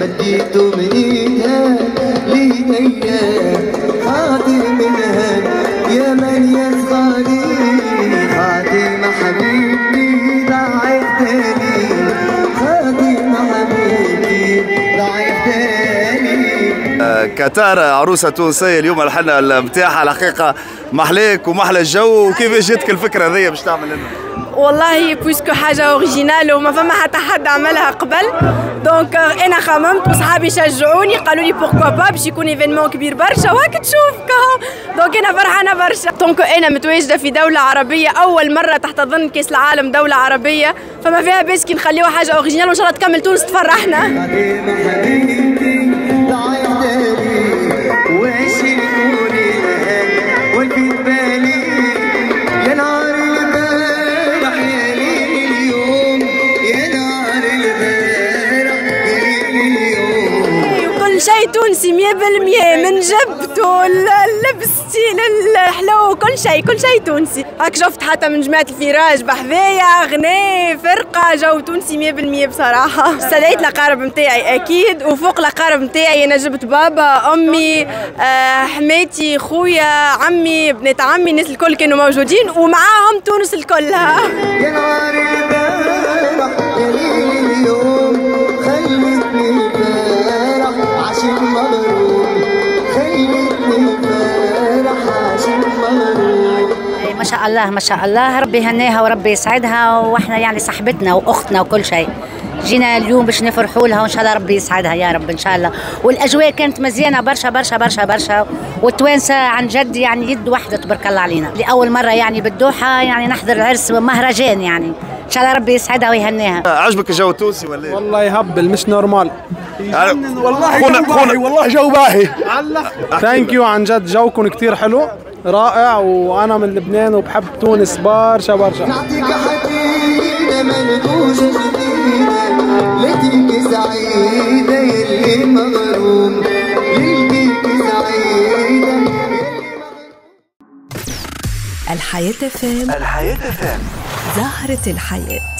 مديت من ايدها ليديا خاطر منها يا من يصغري خاتم حبيبي ضاعت تاني خاتم حبيبي ضاعت تاني كتار عروسة تونسية اليوم الحنة متاعها الحقيقة محليك ومحلى الجو وكيف جاتك الفكرة هذيا باش تعمل لنا؟ والله puisque حاجة originale وما فما حتى حد عملها قبل. donc أنا خممت وصحابي شجعوني قالوا لي pourquoi pas باش يكون événement كبير برشا وهاك تشوف كهو donc أنا فرحانة برشا. donc أنا متواجدة في دولة عربية أول مرة تحتضن كأس العالم دولة عربية. فما فيها باش كي نخليوها حاجة originale وإن شاء الله تكمل تونس تفرحنا. شيء تونسي 100% من جبته لبستي للحلو كل شيء كل شيء تونسي. هاك شفت حتى من جماعة الفراج بحذايا غناء فرقة جو تونسي 100% بصراحة. استدعيت الأقارب متاعي أكيد وفوق الأقارب متاعي أنا جبت بابا أمي آه، حماتي خويا عمي بنات عمي الناس الكل كانوا موجودين ومعاهم تونس الكلها شاء الله ما شاء الله ربي يهنيها وربي يسعدها وإحنا يعني صاحبتنا وأختنا وكل شيء. جينا اليوم باش نفرحوا لها وإن شاء الله ربي يسعدها يا رب إن شاء الله. والأجواء كانت مزيانة برشا برشا برشا برشا. والتوانسة عن جد يعني يد واحدة تبارك الله علينا. لأول مرة يعني بالدوحة يعني نحضر العرس مهرجان يعني. إن شاء الله ربي يسعدها ويهنيها. عجبك الجو التونسي ولا إيه؟ والله يهبل مش normal. والله خونا خونا والله جو باهي. thank you عن جد جوكم كتير حلو. رائع وأنا من لبنان وبحب تونس برشا برشا. نعطيك ليلتك يلي مغروم. ليلتك يلي الحياة فام الحياة فهم زهرة الحياة.